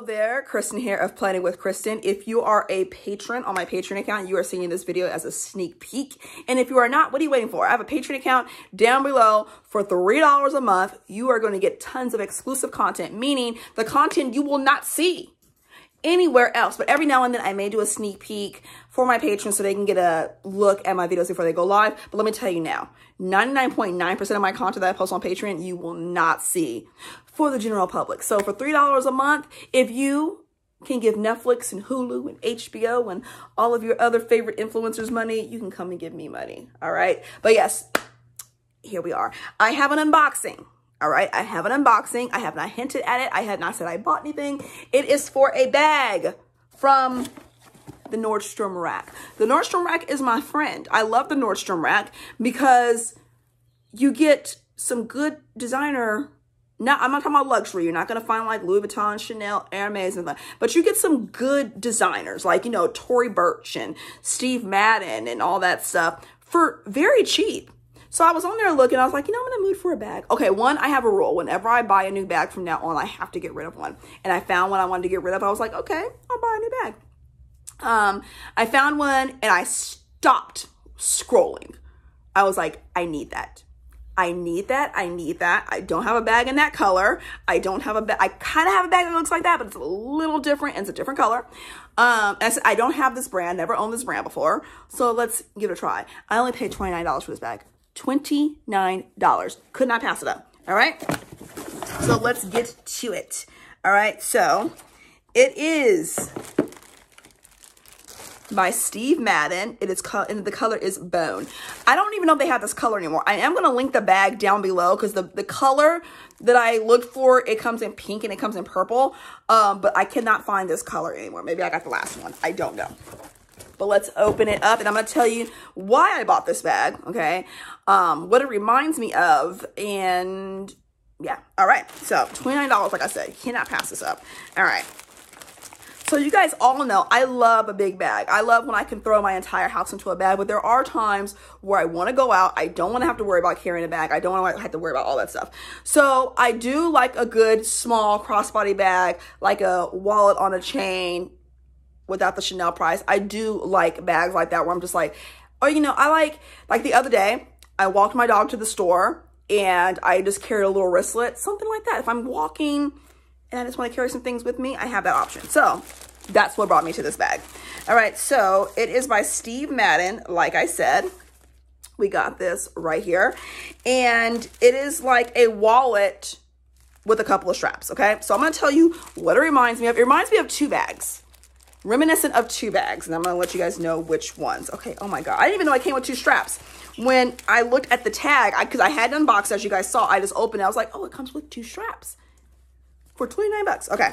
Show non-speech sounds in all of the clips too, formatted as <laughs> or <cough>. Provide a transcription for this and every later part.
There, Kristen here of Planning with Kristen. If you are a patron on my Patreon account, you are seeing this video as a sneak peek. And if you are not, what are you waiting for? I have a Patreon account down below for $3 a month. You are going to get tons of exclusive content, meaning the content you will not see anywhere else. But every now and then I may do a sneak peek for my patrons so they can get a look at my videos before they go live. But let me tell you now, 99.9% of my content that I post on Patreon, you will not see for the general public. So for $3 a month, if you can give Netflix and Hulu and HBO and all of your other favorite influencers money, you can come and give me money. All right. But yes, here we are. I have an unboxing. All right, I have an unboxing. I have not hinted at it. I have not said I bought anything. It is for a bag from the Nordstrom rack. The Nordstrom rack is my friend. I love the Nordstrom rack because you get some good designer not, I'm not talking about luxury. You're not going to find like Louis Vuitton, Chanel, Hermes, and that. But you get some good designers like, you know, Tory Burch and Steve Madden and all that stuff for very cheap. So I was on there looking. I was like, you know, I'm in the mood for a bag. Okay, one, I have a rule. Whenever I buy a new bag from now on, I have to get rid of one. And I found one I wanted to get rid of. I was like, okay, I'll buy a new bag. Um, I found one and I stopped scrolling. I was like, I need that. I need that. I need that. I don't have a bag in that color. I don't have a bag. I kind of have a bag that looks like that, but it's a little different and it's a different color. Um, I said, I don't have this brand, never owned this brand before. So let's give it a try. I only paid $29 for this bag. $29. Could not pass it up. All right. So let's get to it. All right. So it is by Steve Madden. It is and the color is bone. I don't even know if they have this color anymore. I am going to link the bag down below because the, the color that I looked for, it comes in pink and it comes in purple. Um, but I cannot find this color anymore. Maybe I got the last one. I don't know. But let's open it up and I'm going to tell you why I bought this bag, okay? Um, what it reminds me of and yeah. All right. So $29, like I said, cannot pass this up. All right. So you guys all know I love a big bag. I love when I can throw my entire house into a bag, but there are times where I want to go out. I don't want to have to worry about carrying a bag. I don't want to have to worry about all that stuff. So I do like a good small crossbody bag, like a wallet on a chain without the Chanel price. I do like bags like that where I'm just like, oh, you know, I like, like the other day, I walked my dog to the store and I just carried a little wristlet, something like that. If I'm walking and I just want to carry some things with me, I have that option. So that's what brought me to this bag. All right, so it is by Steve Madden, like I said. We got this right here. And it is like a wallet with a couple of straps, okay? So I'm to tell you what it reminds me of. It reminds me of two bags. Reminiscent of two bags. And I'm going to let you guys know which ones. Okay, oh my God. I didn't even know I came with two straps. When I looked at the tag, because I, I had unboxed, as you guys saw, I just opened it. I was like, oh, it comes with two straps for 29 bucks. Okay.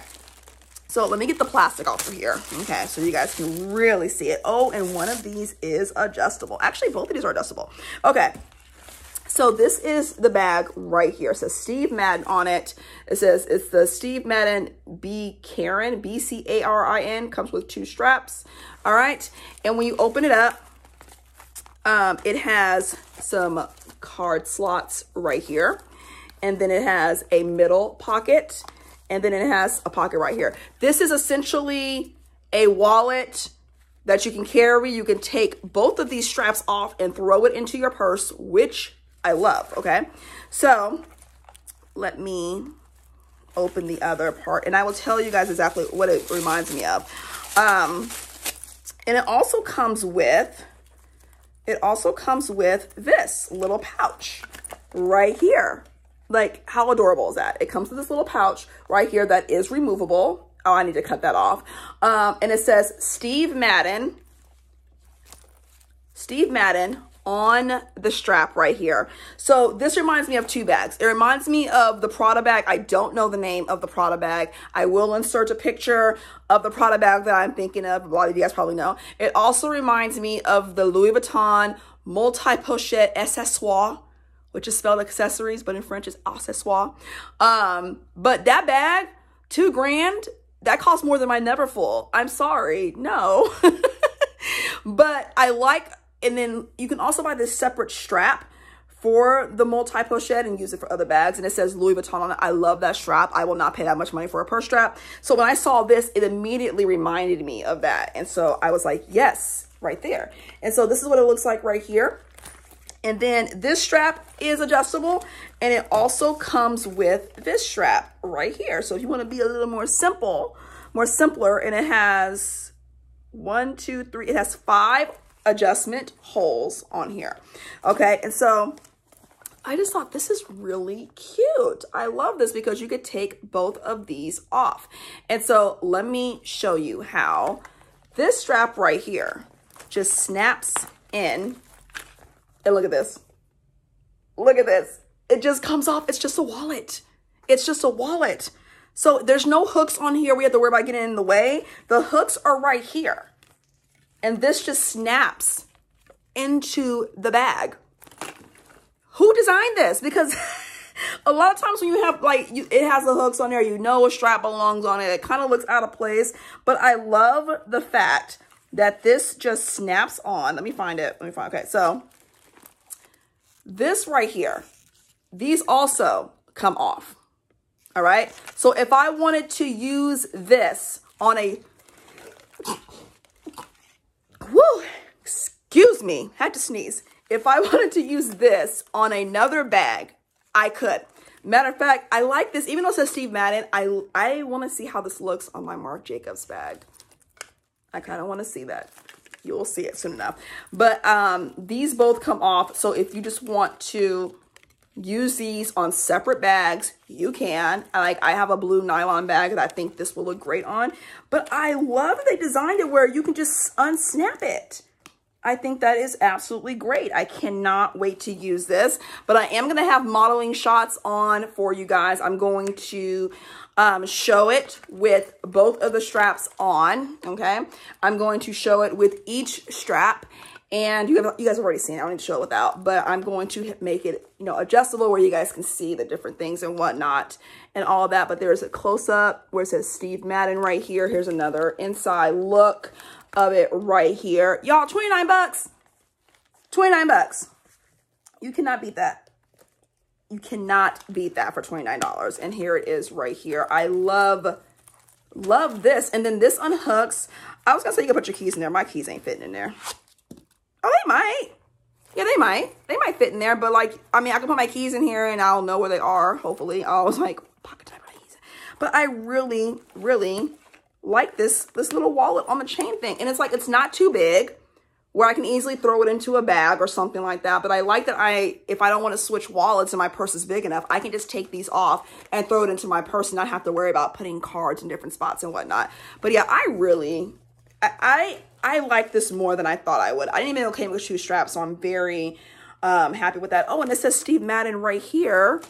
So let me get the plastic off of here. Okay, so you guys can really see it. Oh, and one of these is adjustable. Actually, both of these are adjustable. Okay, so this is the bag right here. It says Steve Madden on it. It says it's the Steve Madden B Karen, B-C-A-R-I-N, comes with two straps. All right, and when you open it up, um, it has some card slots right here. And then it has a middle pocket and then it has a pocket right here. This is essentially a wallet that you can carry. You can take both of these straps off and throw it into your purse, which I love, okay? So let me open the other part and I will tell you guys exactly what it reminds me of. Um, and it also comes with, it also comes with this little pouch right here. Like, how adorable is that? It comes with this little pouch right here that is removable. Oh, I need to cut that off. Um, and it says Steve Madden. Steve Madden on the strap right here. So this reminds me of two bags. It reminds me of the Prada bag. I don't know the name of the Prada bag. I will insert a picture of the Prada bag that I'm thinking of. A lot of you guys probably know. It also reminds me of the Louis Vuitton multi-pochette accessoire which is spelled accessories, but in French it's accessoire. Um, but that bag, two grand, that costs more than my Neverfull. I'm sorry, no. <laughs> but I like, and then you can also buy this separate strap for the multi-pochette and use it for other bags. And it says Louis Vuitton on it. I love that strap. I will not pay that much money for a purse strap. So when I saw this, it immediately reminded me of that. And so I was like, yes, right there. And so this is what it looks like right here. And then this strap is adjustable and it also comes with this strap right here. So if you want to be a little more simple, more simpler, and it has one, two, three, it has five adjustment holes on here. Okay, and so I just thought this is really cute. I love this because you could take both of these off. And so let me show you how this strap right here just snaps in. And look at this. Look at this. It just comes off. It's just a wallet. It's just a wallet. So there's no hooks on here. We have to worry about getting in the way. The hooks are right here. And this just snaps into the bag who designed this? Because <laughs> a lot of times when you have like, you, it has the hooks on there, you know a strap belongs on it. It kind of looks out of place, but I love the fact that this just snaps on. Let me find it. Let me find, okay. So this right here, these also come off. All right. So if I wanted to use this on a, excuse me, had to sneeze. If I <laughs> wanted to use this on another bag, I could. Matter of fact, I like this, even though it says Steve Madden, I, I want to see how this looks on my Marc Jacobs bag. I kind of want to see that. You'll see it soon enough. But um, these both come off. So if you just want to use these on separate bags, you can. I like I have a blue nylon bag that I think this will look great on. But I love they designed it where you can just unsnap it. I think that is absolutely great. I cannot wait to use this, but I am going to have modeling shots on for you guys. I'm going to um, show it with both of the straps on, okay? I'm going to show it with each strap and you, have, you guys have already seen it. I don't need to show it without, but I'm going to make it, you know, adjustable where you guys can see the different things and whatnot and all that. But there's a close up where it says Steve Madden right here. Here's another inside look of it right here. Y'all, 29 bucks. 29 bucks. You cannot beat that. You cannot beat that for $29. And here it is right here. I love, love this. And then this unhooks. I was to say you can put your keys in there. My keys ain't fitting in there. Oh, they might. Yeah, they might. They might fit in there. But like, I mean, I can put my keys in here and I'll know where they are, hopefully. I was like, pocket time keys. But I really, really like this, this little wallet on the chain thing. And it's like, it's not too big where I can easily throw it into a bag or something like that. But I like that I, if I don't want to switch wallets and my purse is big enough, I can just take these off and throw it into my purse and not have to worry about putting cards in different spots and whatnot. But yeah, I really, I, I, I like this more than I thought I would. I didn't even know it came with shoe straps, so I'm very um, happy with that. Oh, and it says Steve Madden right here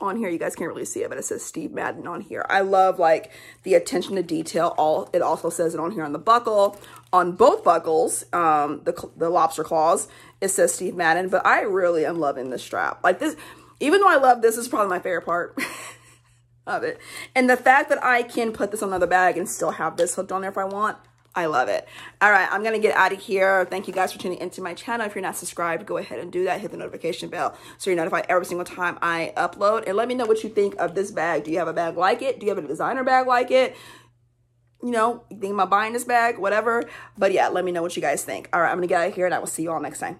on here. You guys can't really see it, but it says Steve Madden on here. I love like the attention to detail. All It also says it on here on the buckle. On both buckles, um, the, the lobster claws, it says Steve Madden. But I really am loving this strap. Like this, even though I love this, this is probably my favorite part <laughs> of it. And the fact that I can put this on another bag and still have this hooked on there if I want, I love it. All right, I'm going to get out of here. Thank you guys for tuning into my channel. If you're not subscribed, go ahead and do that. Hit the notification bell so you're notified every single time I upload. And let me know what you think of this bag. Do you have a bag like it? Do you have a designer bag like it? You know, you think about buying this bag, whatever. But yeah, let me know what you guys think. All right, I'm going to get out of here and I will see you all next time.